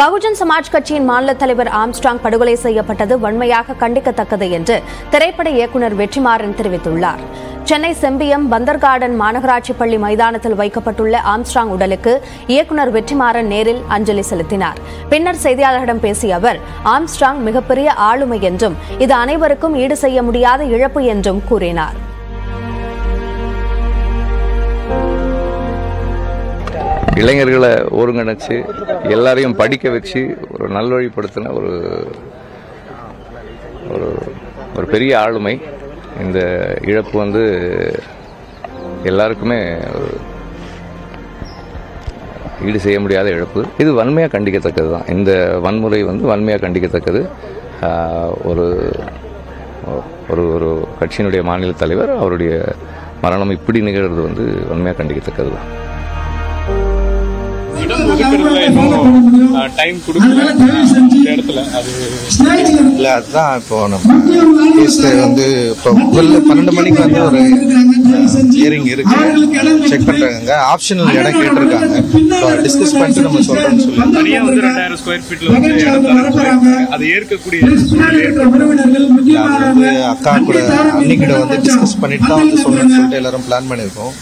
பகுஜன் சமாஜ் கட்சியின் மாநில தலைவர் ஆம்ஸ்ட்ராங் படுகொலை செய்யப்பட்டது வன்மையாக கண்டிக்கத்தக்கது என்று திரைப்பட இயக்குநர் வெற்றிமாறன் தெரிவித்துள்ளார். சென்னை செம்பியம் பந்தர் கார்டன் மாநகராட்சி பள்ளி மைதானத்தில் வைக்கப்பட்டுள்ள ஆம்ஸ்டாங் உடலுக்கு இயக்குநர் வெற்றிமாறன் நேரில் அஞ்சலி செலுத்தினார். பின்னர் செய்தியாளர்களிடம் பேசிய அவர் ஆம்ஸ்ட்ராங் மிகப்பெரிய ஆளுமை என்றும் இது அனைவருக்கும் ஈடு செய்ய முடியாத இழப்பு என்றும் கூறினார். இளைஞர்களை ஒருங்கிணைச்சு எல்லாரையும் படிக்க வச்சு ஒரு நல்வழிப்படுத்தின ஒரு ஒரு ஒரு பெரிய ஆளுமை. இந்த இழப்பு வந்து எல்லாருக்குமே ஒரு ஈடு செய்ய முடியாத இழப்பு. இது வன்மையாக கண்டிக்கத்தக்கது தான். இந்த வன்முறை வந்து வன்மையாக கண்டிக்கத்தக்கது. ஒரு ஒரு ஒரு கட்சியினுடைய மாநில தலைவர் அவருடைய மரணம் இப்படி நிகழ்கிறது வந்து வன்மையாக கண்டிக்கத்தக்கது தான். ஒதுக்குறதுல இன்னும் டைம் கொடுக்கல. இந்த இடத்துல அது இல்லை அதுதான் இப்போ நம்ம வந்து இப்போ முதல்ல பன்னெண்டு மணிக்கு வந்து ஒரு ஹியரிங் இருக்கு. செக் பண்றாங்க ஆப்ஷனல் இடம் கேட்டிருக்காங்க. இப்போ டிஸ்கஸ் பண்ணிட்டு நம்ம சொல்றோம்னு சொல்லி தனியா வந்து ரெண்டாயிரம் ஸ்கொயர் ஃபீட்ல வந்து இடம். அது ஏற்கக்கூடிய சூழ்நிலை ஏற்படும். அது வந்து அக்கா கூட அன்னிக்கிட்ட வந்து டிஸ்கஸ் பண்ணிட்டு தான் வந்து சொல்லணும்னு சொல்லிட்டு எல்லாரும் பிளான் பண்ணியிருக்கோம்